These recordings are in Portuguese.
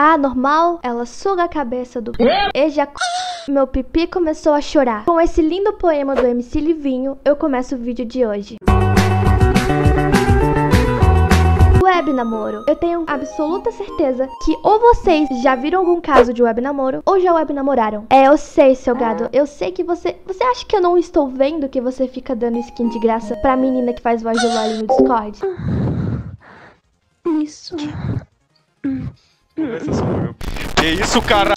Ah, normal? Ela suga a cabeça do ejac... Meu pipi começou a chorar. Com esse lindo poema do MC Livinho, eu começo o vídeo de hoje. Web namoro. Eu tenho absoluta certeza que ou vocês já viram algum caso de web namoro ou já web namoraram. É, eu sei, seu gado. Eu sei que você. Você acha que eu não estou vendo que você fica dando skin de graça pra menina que faz voz de LOL no Discord? Isso. Que isso, cara?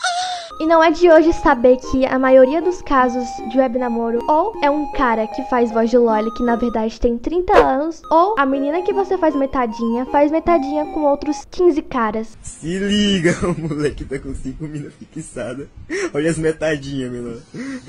E não é de hoje saber que a maioria dos casos de web namoro ou é um cara que faz voz de loli que na verdade tem 30 anos, ou a menina que você faz metadinha faz metadinha com outros 15 caras. Se liga, o moleque tá com 5 minas fixadas. Olha as metadinhas, menor.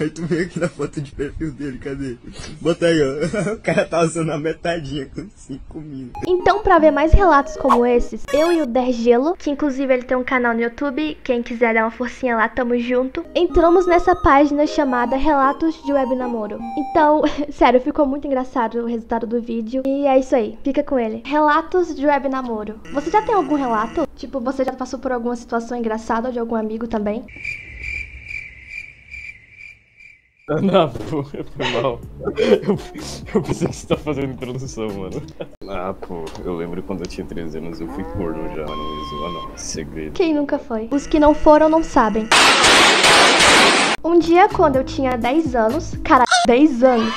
Aí tu vem aqui na foto de perfil dele, cadê? Bota aí, ó. O cara tá usando a metadinha com 5 minas. Então, pra ver mais relatos como esses, eu e o Dergelo, que inclusive ele tem um canal no YouTube, quem quiser dar uma forcinha lá, tamo junto. Entramos nessa página chamada Relatos de Web Namoro. Então, sério, ficou muito engraçado o resultado do vídeo. E é isso aí, fica com ele. Relatos de Web Namoro. Você já tem algum relato? Tipo, você já passou por alguma situação engraçada de algum amigo também? Não, pô, foi mal. Eu, eu pensei que você tá fazendo introdução, mano. Ah, pô, eu lembro quando eu tinha 13 anos, eu fui corno já, não me zoa não, segredo. Quem nunca foi? Os que não foram não sabem. Um dia, quando eu tinha 10 anos, cara, 10 anos,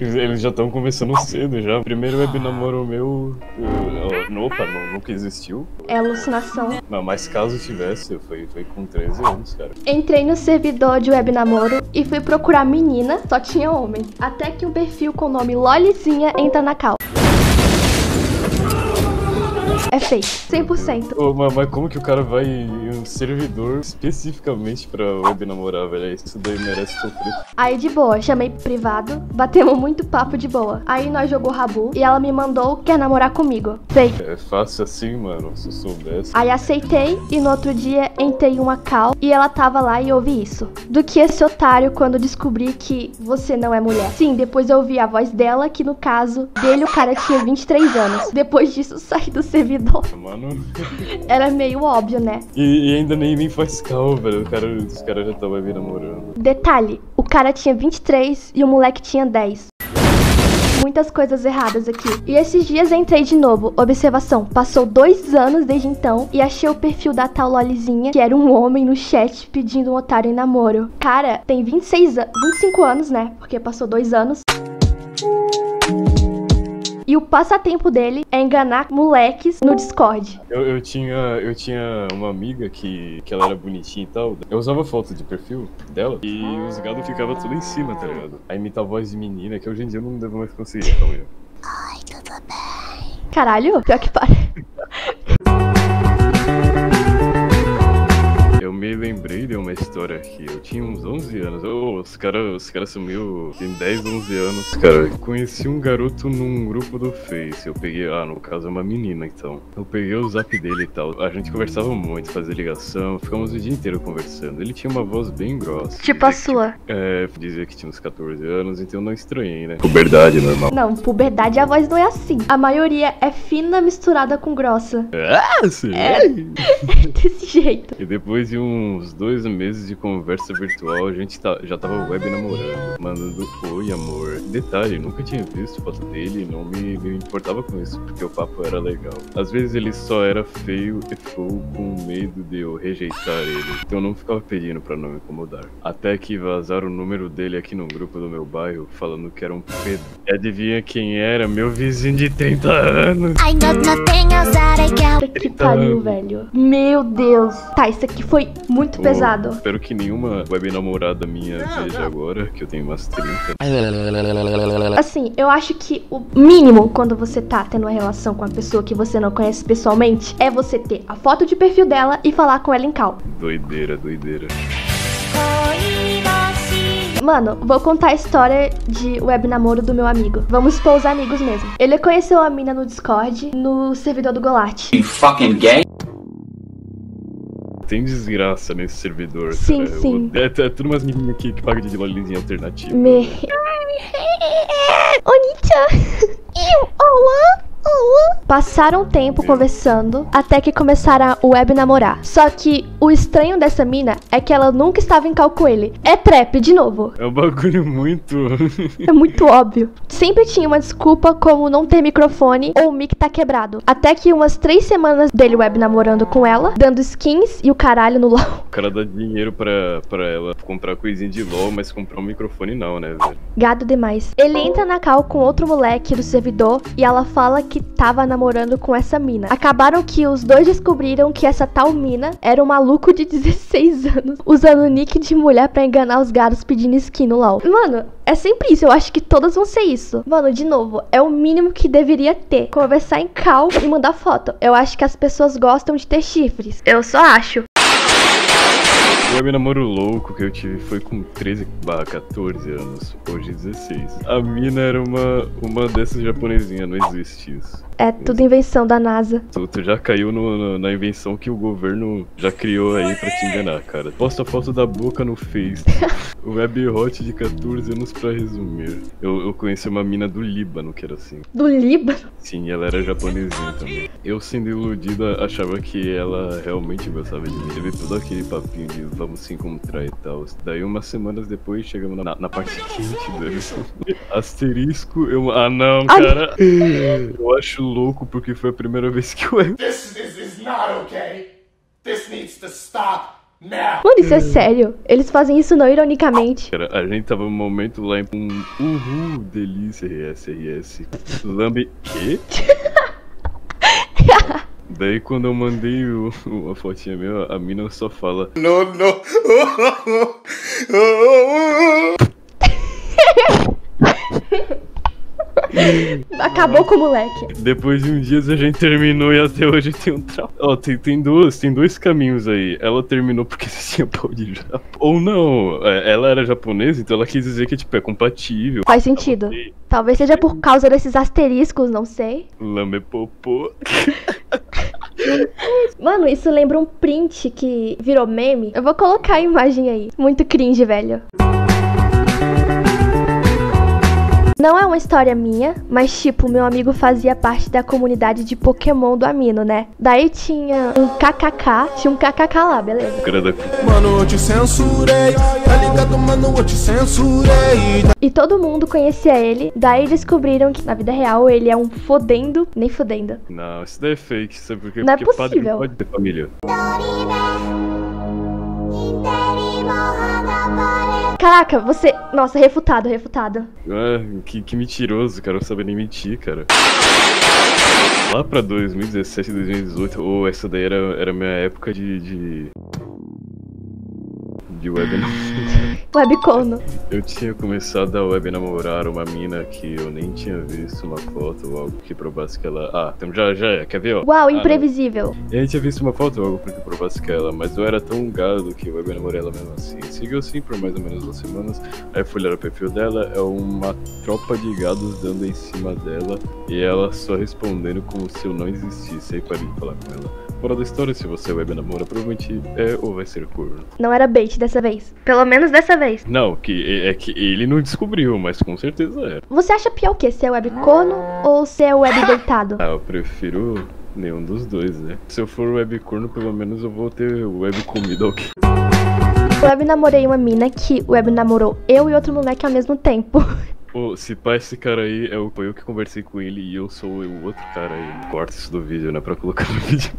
Eles já estão começando cedo já. Primeiro web namoro meu, eu, eu, opa, não, nunca existiu. é alucinação. Não, mas caso tivesse, foi, foi com 13 anos, cara. Entrei no servidor de web namoro e fui procurar menina, só tinha homem. Até que um perfil com o nome Lolizinha entra na cal. É fake, 100%. Ô, mas, mas como que o cara vai em um servidor especificamente pra web namorar, velho? Isso daí merece sofrer. Aí de boa, chamei privado, batemos muito papo de boa. Aí nós jogou rabu e ela me mandou quer namorar comigo. Fake. É fácil assim, mano, se eu soubesse. Aí aceitei e no outro dia entrei em uma cal e ela tava lá e ouvi isso. Do que esse otário quando descobri que você não é mulher. Sim, depois eu ouvi a voz dela, que no caso dele o cara tinha 23 anos. Depois disso saí do servidor. Mano. Era meio óbvio, né? E, e ainda nem, nem faz cal, velho. O cara, os caras já estão web namorando. Detalhe, o cara tinha 23 e o moleque tinha 10. Muitas coisas erradas aqui. E esses dias entrei de novo. Observação, passou dois anos desde então e achei o perfil da tal Lolizinha, que era um homem no chat pedindo um otário em namoro. Cara, tem 26 an 25 anos, né? Porque passou dois anos. E o passatempo dele é enganar moleques no Discord. Eu, eu tinha, eu tinha uma amiga que, que ela era bonitinha e tal. Eu usava foto de perfil dela e os gados ficavam tudo em cima, tá ligado? Aí imitar voz de menina, que hoje em dia eu não devo mais conseguir, então eu. Caralho, pior que parece. me lembrei de uma história aqui. Eu tinha uns 11 anos. Ô, os caras os cara sumiu tem 10, 11 anos. Cara, eu conheci um garoto num grupo do Face. Eu peguei, ah, no caso é uma menina, então. Eu peguei o zap dele e tal. A gente conversava muito, fazia ligação. Ficamos o dia inteiro conversando. Ele tinha uma voz bem grossa. Tipo a sua. É, dizia que tinha uns 14 anos, então eu não estranhei, né? Puberdade normal. Não, puberdade a voz não é assim. A maioria é fina misturada com grossa. Ah, sim. Desse jeito. E depois de uns dois meses de conversa virtual, a gente tá- já tava web namorando, mandando oi, amor. Detalhe, nunca tinha visto foto dele e não me, me importava com isso, porque o papo era legal. Às vezes ele só era feio e ficou com medo de eu rejeitar ele, então eu não ficava pedindo pra não me incomodar. Até que vazaram o número dele aqui no grupo do meu bairro, falando que era um Pedro. E adivinha quem era? Meu vizinho de 30 anos. I got nothing else that I can. Que pariu, velho. Meu Deus. Tá, isso aqui foi muito Pô, pesado. Espero que nenhuma web namorada minha veja agora, que eu tenho umas 30. Assim, eu acho que o mínimo quando você tá tendo uma relação com uma pessoa que você não conhece pessoalmente é você ter a foto de perfil dela e falar com ela em cal. Doideira, doideira. Mano, vou contar a história de web namoro do meu amigo. Vamos supor os amigos mesmo. Ele conheceu a mina no Discord, no servidor do Golart. You fucking gay. Tem desgraça nesse servidor, Sim, cara. sim. É, é tudo umas meninas aqui que pagam de lolizinha alternativa. Me... Oni-chan! Eu, olá! Passaram um tempo conversando até que começaram a web namorar. Só que o estranho dessa mina é que ela nunca estava em cal com ele. É trap, de novo. É um bagulho muito. É muito óbvio. Sempre tinha uma desculpa como não ter microfone ou o mic tá quebrado. Até que umas três semanas dele web namorando com ela, dando skins e o caralho no LOL. O cara dá dinheiro pra, pra ela comprar coisinha de LOL, mas comprar um microfone não, né, velho? Gado demais. Ele entra na cal com outro moleque do servidor e ela fala que tava namorando com essa mina. Acabaram que os dois descobriram que essa tal mina era um maluco de 16 anos, usando nick de mulher pra enganar os gatos pedindo skin no LOL. Mano, é sempre isso, eu acho que todas vão ser isso. Mano, de novo, é o mínimo que deveria ter. Conversar em cal e mandar foto. Eu acho que as pessoas gostam de ter chifres. Eu só acho. O web namoro louco que eu tive foi com 13 barra 14 anos, hoje 16. A mina era uma, uma dessas japonesinhas, não existe isso. É tudo invenção da NASA. Tu, tu já caiu no- no- na invenção que o governo já criou aí pra te enganar, cara. Posta a foto da boca no Face. Web hot de 14 anos pra resumir. Eu, eu conheci uma mina do Líbano que era assim. Do Líbano. Sim, ela era japonesinha também. Eu sendo iludida, achava que ela realmente gostava de mim. Teve todo aquele papinho de vamos se encontrar e tal. Daí umas semanas depois chegamos na, na parte quente do asterisco. Eu, ah não, cara. Eu acho louco porque foi a primeira vez que eu This is, is not okay. This needs to stop now. Mano, isso é sério. Eles fazem isso não ironicamente. Cara, a gente tava num momento lá em um uhul, delícia, RS, RS. Lambe. Quê? Daí quando eu mandei o, o- a fotinha minha, a mina só fala. No, no. Acabou com o moleque. Depois de um dia a gente terminou e até hoje tem um trauma. Ó, tem, tem duas, tem dois caminhos aí. Ela terminou porque você tinha pau de japo. Ou não, é, ela era japonesa, então ela quis dizer que tipo, é compatível. Faz sentido. Talvez seja por causa desses asteriscos, não sei. Lame popô. Mano, isso lembra um print que virou meme. Eu vou colocar a imagem aí. Muito cringe, velho. Não é uma história minha, mas tipo, meu amigo fazia parte da comunidade de Pokémon do Amino, né? Daí tinha um KKK, tinha um KKK lá, beleza. Mano, eu te censurei. Tá ligado, mano? Eu te censurei. E todo mundo conhecia ele, daí descobriram que na vida real ele é um fodendo, nem fodendo. Não, isso daí é fake, sabe por quê? Não é Porque padre possível. não pode ter família. Caraca, você. Nossa, refutado, refutado. Ah, que, que mentiroso, cara. Não sabia nem mentir, cara. Lá pra 2017, 2018, ou essa daí era, era minha época de. de. De web. Webcono. Eu tinha começado a web namorar uma mina que eu nem tinha visto uma foto ou algo que provasse que ela. Ah, então já, já é, quer ver, ó? Uau, Ah, imprevisível. E a gente tinha visto uma foto ou algo que provasse que ela, mas eu era tão gado que eu web namorei ela mesmo assim. Seguiu assim por mais ou menos duas semanas. Aí fui olhar o perfil dela, é uma tropa de gados dando em cima dela e ela só respondendo como se eu não existisse. Aí parei de falar com ela. Fora da história, se você web namora, provavelmente é ou vai ser corno. Não era bait dessa vez. Pelo menos dessa vez. Não, que é que ele não descobriu, mas com certeza é. Você acha pior o quê? Ser webcorno ou ser web deitado? Ah, eu prefiro nenhum dos dois, né? Se eu for web corno, pelo menos eu vou ter web comida ok. Web namorei uma mina que web namorou eu e outro moleque ao mesmo tempo. Pô, se pá, esse cara aí, é o- foi eu que conversei com ele e eu sou o outro cara aí. Corta isso do vídeo, né? Pra colocar no vídeo.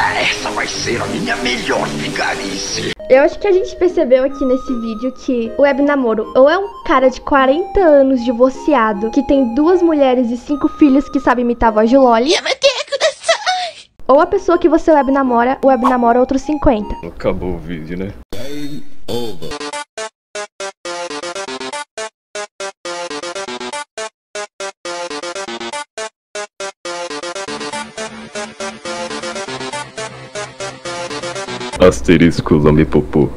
Essa vai ser a minha melhor vigarice. Eu acho que a gente percebeu aqui nesse vídeo que o web namoro ou é um cara de 40 anos divorciado que tem duas mulheres e cinco filhos que sabe imitar a voz de Loli. Ou a pessoa que você web namora, web namora outros 50. Acabou o vídeo, né? Asterisco Lamepopô.